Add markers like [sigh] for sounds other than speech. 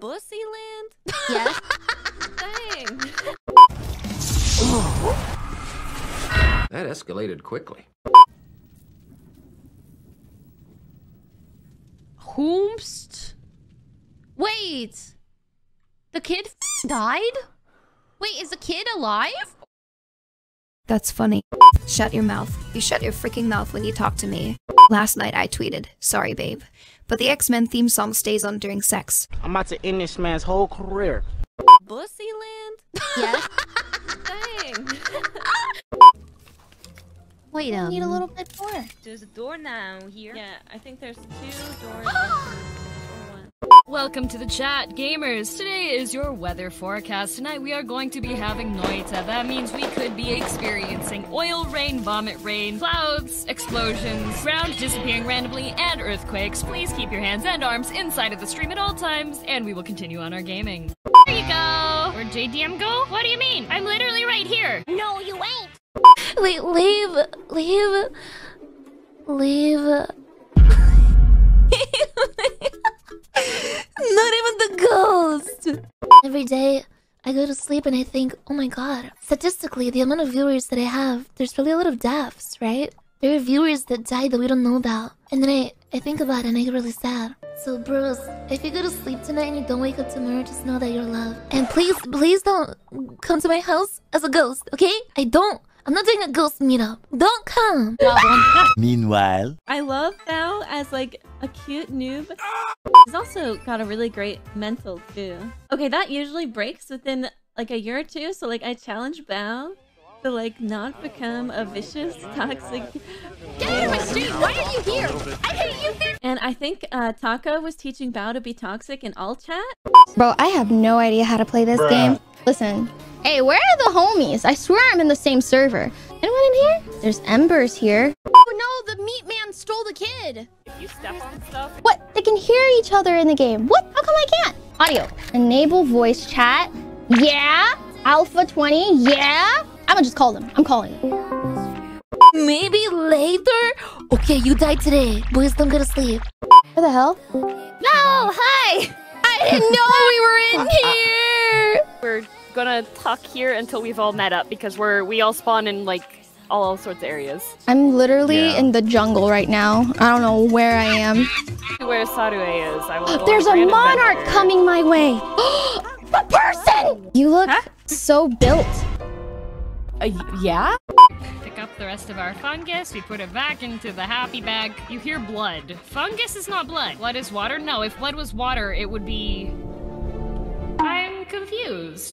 Bussyland? Yes. [laughs] Dang. That escalated quickly. Whomst? Wait. The kid f- died? Wait, is the kid alive? That's funny. Shut your mouth. You shut your freaking mouth when you talk to me. Last night I tweeted, sorry babe, but the X-Men theme song stays on during sex. I'm about to end this man's whole career. Bussyland? [laughs] Yeah. Dang. [laughs] Wait, um. Need a little bit more. There's a door now here. Yeah, I think there's two doors. [gasps] Welcome to the chat, gamers. Today is your weather forecast. Tonight we are going to be having Noita. That means we could be experiencing oil rain, vomit rain, clouds, explosions, ground disappearing randomly, and earthquakes. Please keep your hands and arms inside of the stream at all times, and we will continue on our gaming. There you go. Where'd JDM go? What do you mean? I'm literally right here. No, you ain't. Wait, leave. Leave. Leave. Every day, I go to sleep and I think, oh my god. Statistically, the amount of viewers that I have, there's probably a lot of deaths, right? There are viewers that die that we don't know about. And then I, I think about it and I get really sad. So, bros, if you go to sleep tonight and you don't wake up tomorrow, just know that you're loved. And please, please don't come to my house as a ghost, okay? I don't. I'm not doing a ghost meetup. Don't come. Meanwhile, I love Bao as like a cute noob. He's also got a really great mental too. Okay, that usually breaks within like a year or two. So like I challenge Bao to like not become a vicious, toxic. Get out of my street. Why are you here? I hate you. There. And I think uh, Taka was teaching Bao to be toxic in all chat. Bro, I have no idea how to play this game. Listen. Hey, where are the homies? I swear I'm in the same server. Anyone in here? There's embers here. Oh no, the meat man stole the kid. If you step on stuff, What? They can hear each other in the game. What? How come I can't? Audio. Enable voice chat. Yeah. Alpha 20. Yeah. I'm gonna just call them. I'm calling them. Maybe later? Okay, you died today. Boys, don't go to sleep. Where the hell? No, hi. I didn't know we were in [laughs] here. We're gonna talk here until we've all met up because we're we all spawn in like all sorts of areas. I'm literally in the jungle right now. I don't know where I am. Where Sarue is, I will. There's a monarch adventure. coming my way. [gasps] a person! You look Huh? so built. Uh, yeah? Pick up the rest of our fungus, we put it back into the happy bag. You hear blood. Fungus is not blood. Blood is water? No, if blood was water, it would be. I'm confused.